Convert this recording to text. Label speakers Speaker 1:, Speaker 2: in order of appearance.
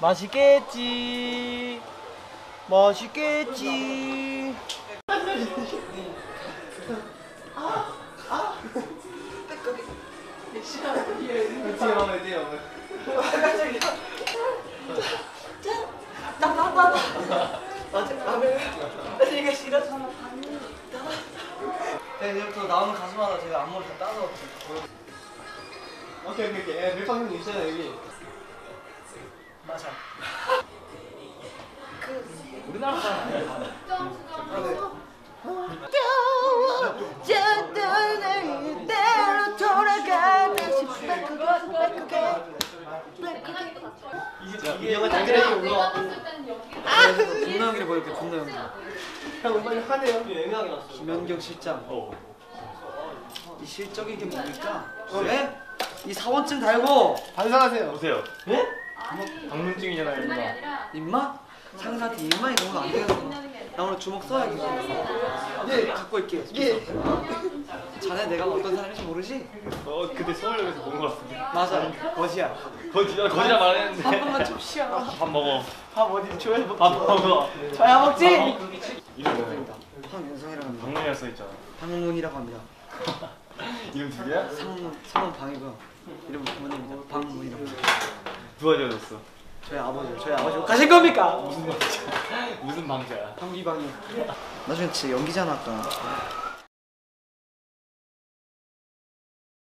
Speaker 1: 맛있겠지. 맛있겠지. 네, 이제부터 나오는 가수마다 제가 안무를 다 따서
Speaker 2: 오케이 오케이 오케이 예, 밀빵 형 있잖아 여기
Speaker 1: 맞아.
Speaker 2: 이게 영화 장그래기 올라와
Speaker 1: 존나 연기를 보여줄게, 존나 연기.
Speaker 2: 형 음반이 하네요 났어
Speaker 1: 김현경 실장. 이 실적이 이게 뭡니까? 왜? 이 사원증 달고
Speaker 2: 반성하세요
Speaker 3: 보세요.
Speaker 1: 예?
Speaker 3: 방문증이잖아요, 누나.
Speaker 1: 임마? 상사한테 임마 이런 건안 되겠어. 나 오늘 주먹 써야겠어. 네, 갖고 있게.
Speaker 2: 예
Speaker 1: 자네 내가 어떤 사람인지 모르지?
Speaker 3: 어, 그때 서울역에서 본 것 같은데.
Speaker 1: 맞아. 거지야.
Speaker 3: 거짓말
Speaker 1: 한
Speaker 3: 말했는데.
Speaker 1: 번만 좀 쉬어.
Speaker 3: 밥 먹어.
Speaker 1: 밥 어디 줘야 먹지?
Speaker 3: 밥 먹어.
Speaker 1: 저야 먹지?
Speaker 3: 이름 뭐예요?
Speaker 1: 황윤성이라고 합니다.
Speaker 3: 방문이라 써 있잖아.
Speaker 1: 방문이라고 합니다.
Speaker 3: 이름 두 개야?
Speaker 1: 상문, 상문 방이고요. 이름은 부모님입니다. 방문이라고.
Speaker 3: 누가 지어줬어?
Speaker 1: 저희 아버지, 저희 아버지 가실 겁니까?
Speaker 3: 무슨 방자? 무슨 방자야?
Speaker 1: 방귀방이요. 나중에 진짜 연기잖아 아까.